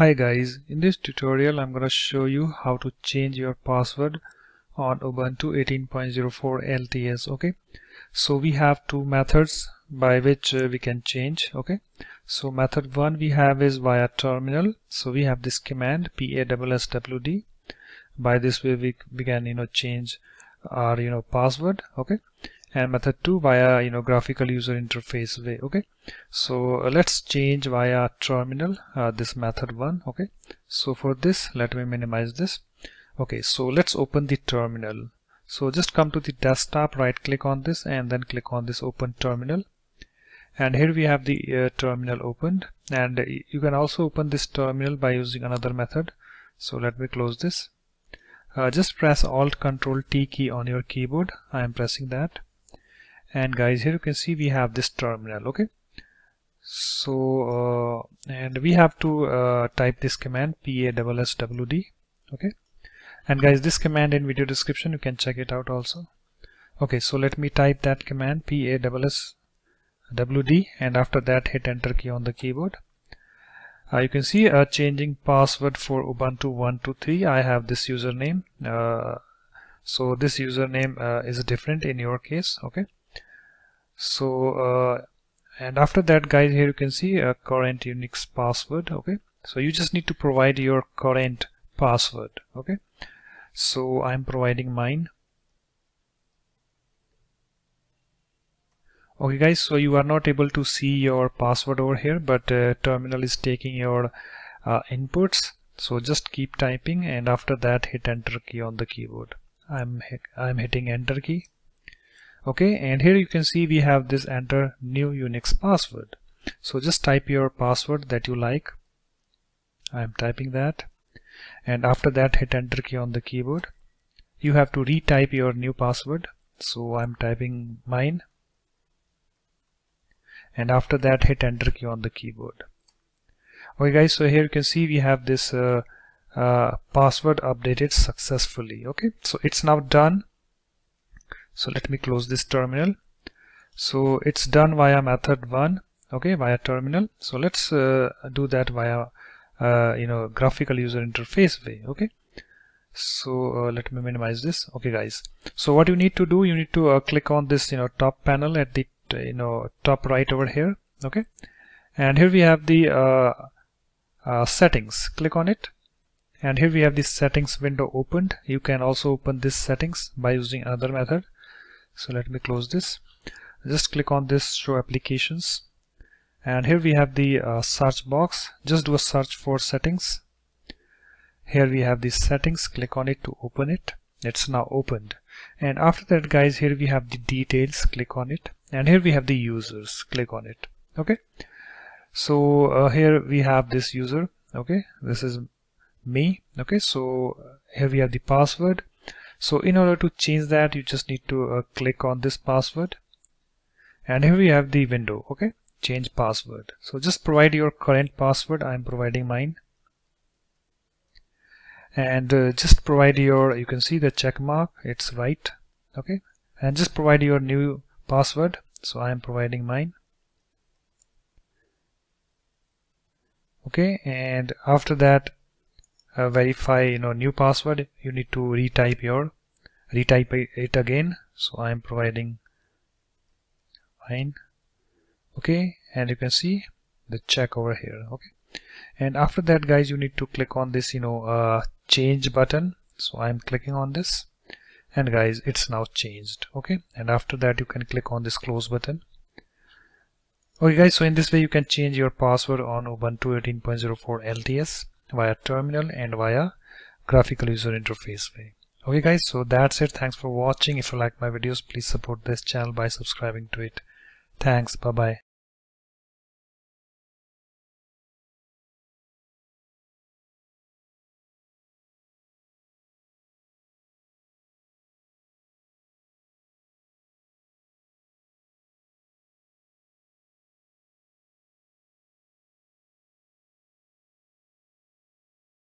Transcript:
Hi guys, in this tutorial I'm going to show you how to change your password on Ubuntu 18.04 LTS okay? So we have two methods by which uh, we can change okay? So method one we have is via terminal. So we have this command passwd by this way we, we can you know change our you know password okay and method 2 via you know graphical user interface way okay? So uh, let's change via terminal uh, this method 1 okay? So for this let me minimize this. Okay so let's open the terminal. So just come to the desktop right click on this and then click on this open terminal. And here we have the uh, terminal opened. And you can also open this terminal by using another method. So let me close this. Uh, just press alt control T key on your keyboard. I am pressing that and guys here you can see we have this terminal okay? So uh, and we have to uh, type this command passwd okay? And guys this command in video description you can check it out also. Okay so let me type that command passwd and after that hit enter key on the keyboard. Uh, you can see uh, changing password for ubuntu 123 i have this username. Uh, so this username uh, is different in your case okay so uh, and after that guys here you can see a current Unix password okay? So you just need to provide your current password okay? So I'm providing mine. Okay guys so you are not able to see your password over here but uh, terminal is taking your uh, inputs. So just keep typing and after that hit enter key on the keyboard. I'm I'm hitting enter key okay and here you can see we have this enter new Unix password. So just type your password that you like. I'm typing that. And after that hit enter key on the keyboard. You have to retype your new password. So I'm typing mine. And after that hit enter key on the keyboard. Okay guys so here you can see we have this uh, uh, password updated successfully. Okay so it's now done so let me close this terminal. So it's done via method 1 okay via terminal. So let's uh, do that via uh, you know graphical user interface way okay? So uh, let me minimize this. Okay guys. So what you need to do you need to uh, click on this you know top panel at the you know top right over here okay? And here we have the uh, uh, settings. Click on it. And here we have the settings window opened. You can also open this settings by using another method so let me close this. Just click on this show applications. And here we have the uh, search box. Just do a search for settings. Here we have the settings. Click on it to open it. It's now opened. And after that guys here we have the details. Click on it. And here we have the users. Click on it. Okay? So uh, here we have this user. Okay? This is me. Okay? So uh, here we have the password so in order to change that you just need to uh, click on this password. And here we have the window okay? Change password. So just provide your current password. I'm providing mine. And uh, just provide your you can see the check mark. It's right okay? And just provide your new password. So I am providing mine. Okay? And after that uh, verify you know new password you need to retype your retype it again. So I am providing fine. Okay and you can see the check over here okay. And after that guys you need to click on this you know uh, change button. So I'm clicking on this. And guys it's now changed okay. And after that you can click on this close button. Okay guys so in this way you can change your password on Ubuntu 18.04 LTS via terminal and via graphical user interface way. Okay guys so that's it. Thanks for watching. If you like my videos please support this channel by subscribing to it. Thanks. Bye bye